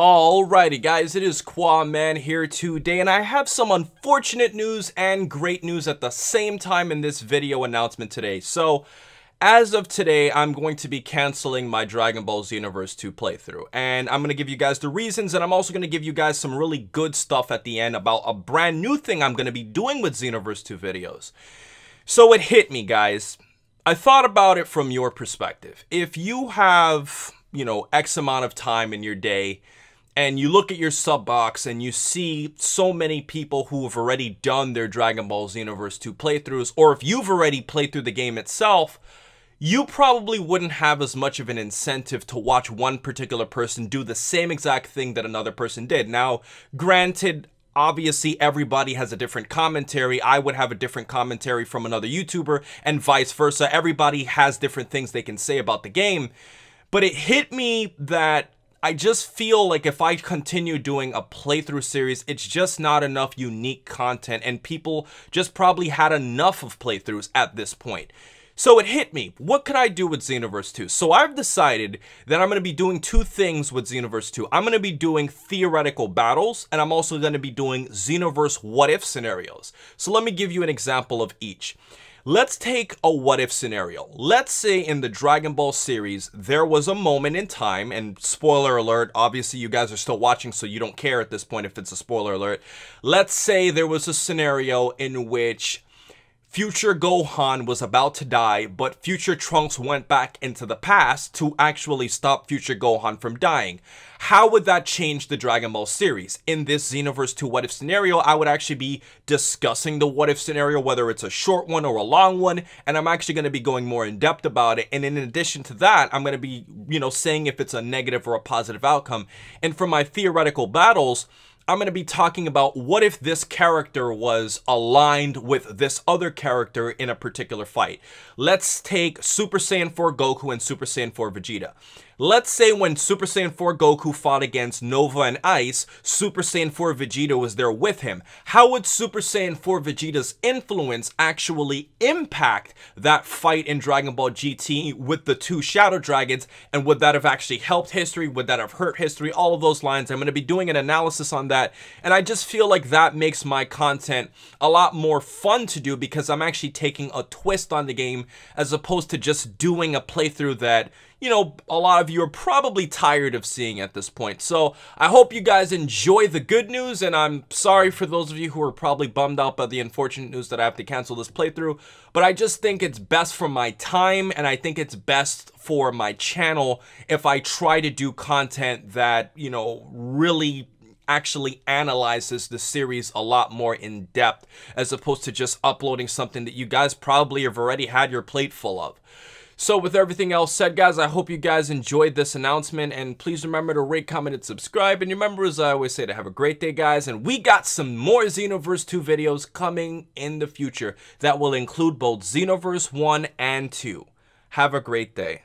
Alrighty guys, it is Qaaman here today and I have some unfortunate news and great news at the same time in this video announcement today. So, as of today, I'm going to be canceling my Dragon Ball Xenoverse 2 playthrough. And I'm going to give you guys the reasons and I'm also going to give you guys some really good stuff at the end about a brand new thing I'm going to be doing with Xenoverse 2 videos. So it hit me guys. I thought about it from your perspective. If you have, you know, X amount of time in your day and you look at your sub box and you see so many people who have already done their Dragon Ball Xenoverse 2 playthroughs, or if you've already played through the game itself, you probably wouldn't have as much of an incentive to watch one particular person do the same exact thing that another person did. Now, granted, obviously everybody has a different commentary. I would have a different commentary from another YouTuber and vice versa. Everybody has different things they can say about the game. But it hit me that I just feel like if I continue doing a playthrough series, it's just not enough unique content and people just probably had enough of playthroughs at this point. So it hit me. What could I do with Xenoverse 2? So I've decided that I'm going to be doing two things with Xenoverse 2. I'm going to be doing theoretical battles, and I'm also going to be doing Xenoverse what-if scenarios. So let me give you an example of each. Let's take a what if scenario. Let's say in the Dragon Ball series, there was a moment in time, and spoiler alert, obviously you guys are still watching, so you don't care at this point if it's a spoiler alert. Let's say there was a scenario in which future Gohan was about to die, but future Trunks went back into the past to actually stop future Gohan from dying. How would that change the Dragon Ball series? In this Xenoverse 2 what if scenario, I would actually be discussing the what if scenario, whether it's a short one or a long one, and I'm actually going to be going more in depth about it. And in addition to that, I'm going to be, you know, saying if it's a negative or a positive outcome. And for my theoretical battles, I'm going to be talking about what if this character was aligned with this other character in a particular fight. Let's take Super Saiyan 4 Goku and Super Saiyan 4 Vegeta. Let's say when Super Saiyan 4 Goku fought against Nuova and Eis, Super Saiyan 4 Vegeta was there with him. How would Super Saiyan 4 Vegeta's influence actually impact that fight in Dragon Ball GT with the two Shadow Dragons? And would that have actually helped history? Would that have hurt history? All of those lines. I'm going to be doing an analysis on that. And I just feel like that makes my content a lot more fun to do because I'm actually taking a twist on the game as opposed to just doing a playthrough that you know, a lot of you are probably tired of seeing at this point. So I hope you guys enjoy the good news, and I'm sorry for those of you who are probably bummed out by the unfortunate news that I have to cancel this playthrough, but I just think it's best for my time, and I think it's best for my channel if I try to do content that, you know, really actually analyzes the series a lot more in depth as opposed to just uploading something that you guys probably have already had your plate full of. So with everything else said, guys, I hope you guys enjoyed this announcement. And please remember to rate, comment, and subscribe. And remember, as I always say, to have a great day, guys. And we got some more Xenoverse 2 videos coming in the future that will include both Xenoverse 1 and 2. Have a great day.